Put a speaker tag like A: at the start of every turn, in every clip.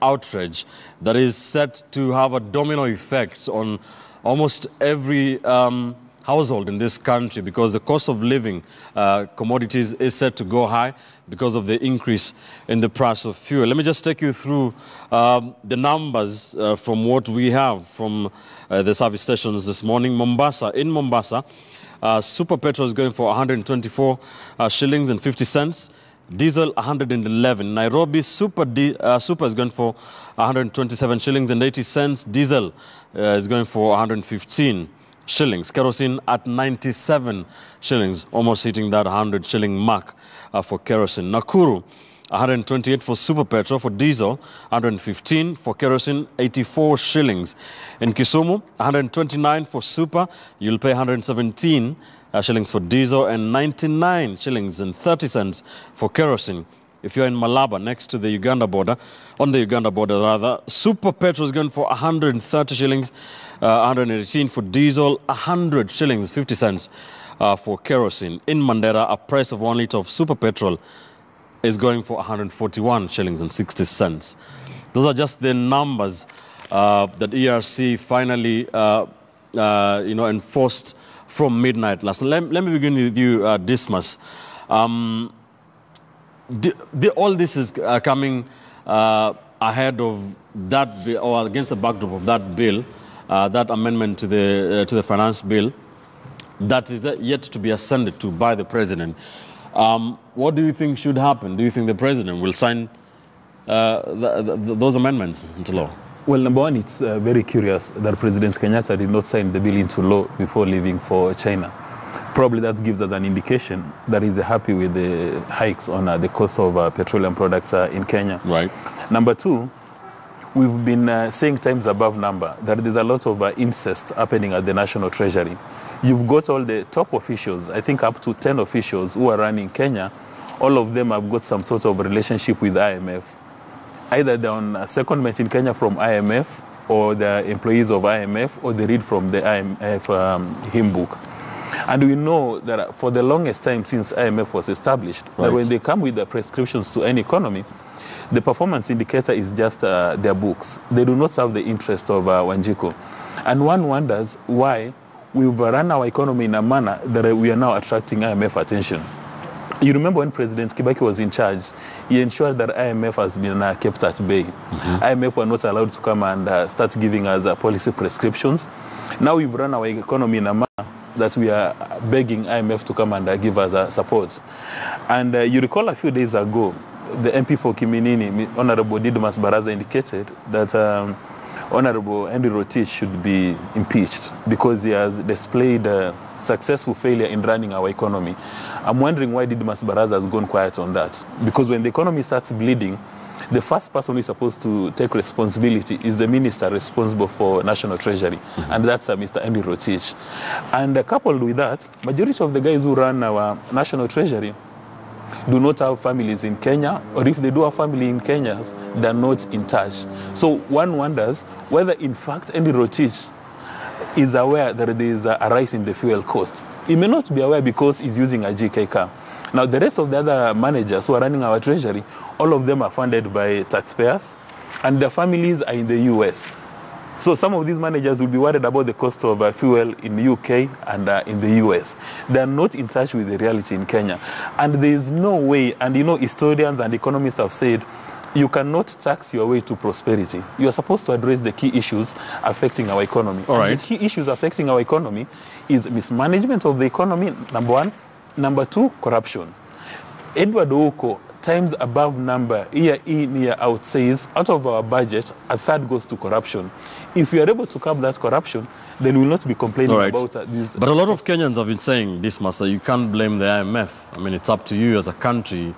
A: outrage that is set to have a domino effect on almost every um, household in this country because the cost of living uh, commodities is set to go high because of the increase in the price of fuel. Let me just take you through um, the numbers uh, from what we have from uh, the service stations this morning. Mombasa, in Mombasa, uh, super petrol is going for 124 uh, shillings and 50 cents. Diesel 111. Nairobi super, uh, super is going for 127 shillings and 80 cents. Diesel uh, is going for 115 shillings. Kerosene at 97 shillings, almost hitting that 100 shilling mark uh, for kerosene. Nakuru 128 for super petrol, for diesel 115, for kerosene 84 shillings. In Kisumu 129 for super, you'll pay 117 uh, shillings for diesel and 99 shillings and 30 cents for kerosene. If you're in Malaba, next to the Uganda border, on the Uganda border rather, super petrol is going for 130 shillings, uh, 118 for diesel, 100 shillings 50 cents uh, for kerosene. In Mandera, a price of one liter of super petrol is going for 141 shillings and 60 cents. Those are just the numbers uh, that ERC finally, uh, uh, you know, enforced from midnight last. Let, let me begin with you, uh, Dismas. Um, the, the, all this is uh, coming uh, ahead of that or against the backdrop of that bill, uh, that amendment to the to the finance bill, that is yet to be ascended to by the president. Um, what do you think should happen? Do you think the president will sign uh, the, the, those amendments into law?
B: Well, number one, it's uh, very curious that President Kenyatta did not sign the bill into law before leaving for China. Probably that gives us an indication that he's happy with the hikes on uh, the cost of uh, petroleum products uh, in Kenya.
A: Right.
B: Number two, we've been uh, saying times above number that there's a lot of uh, incest happening at the National Treasury. You've got all the top officials, I think up to 10 officials who are running Kenya. All of them have got some sort of relationship with IMF. Either they're on a secondment in Kenya from IMF, or they're employees of IMF, or they read from the IMF um, hymn book. And we know that for the longest time since IMF was established,
A: Right.
B: that when they come with the prescriptions to any economy, the performance indicator is just uh, their books. They do not serve the interest of uh, Wanjiku. And one wonders why we've run our economy in a manner that we are now attracting IMF attention. You remember when President Kibaki was in charge, he ensured that IMF has been uh, kept at bay. Mm -hmm. IMF were not allowed to come and uh, start giving us uh, policy prescriptions. Now we've run our economy in a manner that we are begging IMF to come and uh, give us uh, support. And uh, you recall a few days ago, the MP for Kiminini, Honorable Didmas Baraza, indicated that um, Honorable Henry Rotich should be impeached because he has displayed uh, successful failure in running our economy. I'm wondering why Didmus Barasa has gone quiet on that. Because when the economy starts bleeding, the first person who is supposed to take responsibility is the minister responsible for national treasury, and that's uh, Mr. Henry Rotich. And uh, coupled with that, majority of the guys who run our national treasury do not have families in Kenya, or if they do have family in Kenya, they're not in touch. So one wonders whether, in fact, Andy Rotich is aware that there is a rise in the fuel cost. He may not be aware because he's using a GK car. Now, the rest of the other managers who are running our treasury, all of them are funded by taxpayers, and their families are in the US. So some of these managers will be worried about the cost of uh, fuel in the UK and uh, in the US. They are not in touch with the reality in Kenya. And there is no way, and you know, historians and economists have said, you cannot tax your way to prosperity. You are supposed to address the key issues affecting our economy.
A: All
B: And. The key issues affecting our economy is mismanagement of the economy, number one. Number two, corruption. Edward Ouko, times above number, year in, year out, says out of our budget, a third goes to corruption. If we are able to curb that corruption, then we will not be complaining
A: right.
B: about uh, these.
A: But a lot of Kenyans have been saying this, Master, you can't blame the IMF. I mean, it's up to you as a country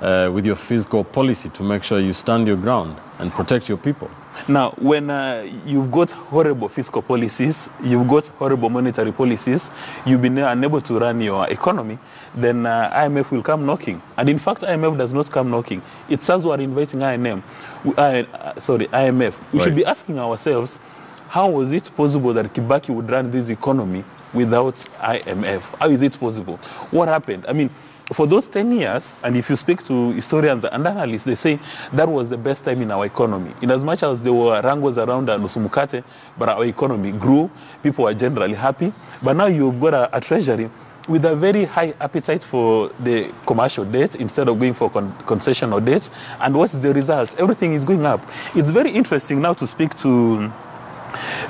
A: uh, with your fiscal policy to make sure you stand your ground and protect your people.
B: Now, when uh, you've got horrible fiscal policies, you've got horrible monetary policies, you've been unable to run your economy, then uh, IMF will come knocking. And in fact, IMF does not come knocking. It's us who are inviting IMF. We- uh, sorry, IMF. We should be asking ourselves, how was it possible that Kibaki would run this economy without IMF? How is it possible? What happened? I mean, for those 10 years, and if you speak to historians and analysts, they say that was the best time in our economy. In as much as there were wrangles around Nusumukate, but our economy grew, people were generally happy. But now you've got a, a treasury with a very high appetite for the commercial debt instead of going for con- concessional debt. And what's the result? Everything is going up. It's very interesting now to speak to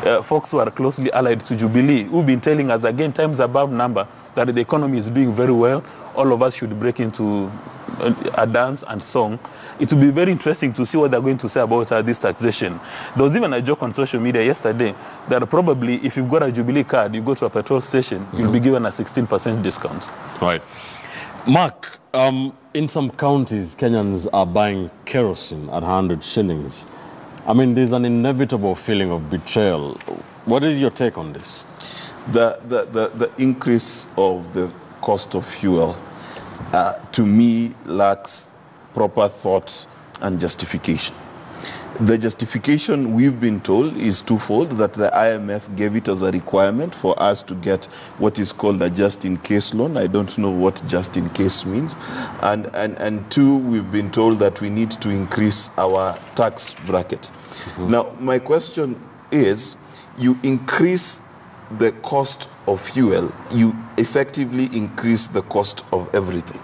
B: uh, folks who are closely allied to Jubilee, who've been telling us again, times above number, that the economy is doing very well. All of us should break into a dance and song. It will be very interesting to see what they're going to say about uh, this taxation. There was even a joke on social media yesterday that probably if you've got a Jubilee card, you go to a petrol station, you'll be given a 16% discount.
A: Right. Mark, um, in some counties, Kenyans are buying kerosene at 100 shillings. I mean, there's an inevitable feeling of betrayal. What is your take on this?
C: the, the, the, the increase of the cost of fuel, uh, to me, lacks proper thought and justification. The justification we've been told is twofold that the IMF gave it as a requirement for us to get what is called a just in case loan. I don't know what just in case means. And, and, and two, we've been told that we need to increase our tax bracket. Mm-hmm. Now, my question is you increase the cost of fuel, you effectively increase the cost of everything.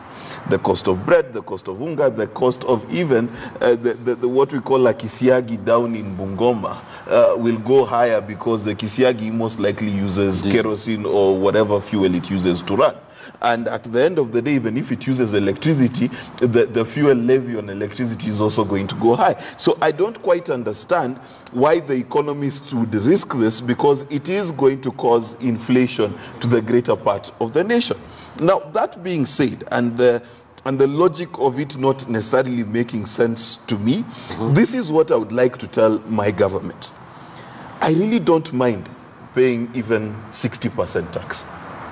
C: The cost of bread, the cost of unga, the cost of even uh, the, the, the, what we call a kisiagi down in Bungoma uh, will go higher because the kisiagi most likely uses kerosene or whatever fuel it uses to run. And at the end of the day, even if it uses electricity, the, the fuel levy on electricity is also going to go high. So I don't quite understand why the economists would risk this because it is going to cause inflation to the greater part of the nation. Now, that being said, and the and the logic of it not necessarily making sense to me, mm-hmm. this is what I would like to tell my government. I really don't mind paying even 60% tax.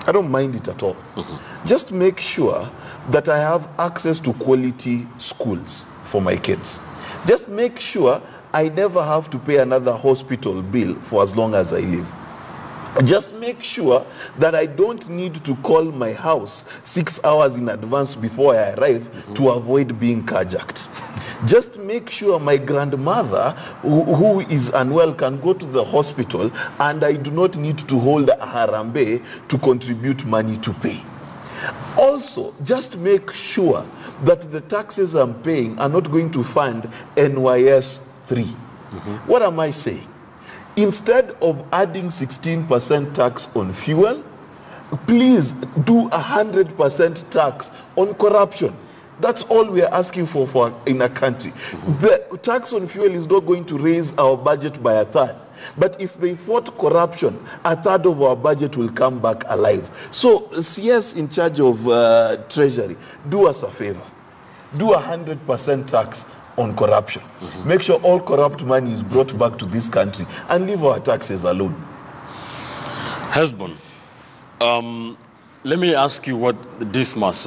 C: I don't mind it at all. Mm-hmm. Just make sure that I have access to quality schools for my kids. Just make sure I never have to pay another hospital bill for as long as I live. Just make sure that I don't need to call my house six hours in advance before I arrive to avoid being carjacked. Just make sure my grandmother, who, who is unwell, can go to the hospital and I do not need to hold a harambee to contribute money to pay. Also, just make sure that the taxes I'm paying are not going to fund NYS 3. What am I saying? Instead of adding 16% tax on fuel, please do 100% tax on corruption. That's all we are asking for, for in a country. The tax on fuel is not going to raise our budget by a third. But if they fought corruption, a third of our budget will come back alive. So, CS in charge of uh, Treasury, do us a favor. Do 100% tax on corruption. Make sure all corrupt money is brought back to this country and leave our taxes alone.
A: Hesbon, um, let me ask you what Dismas was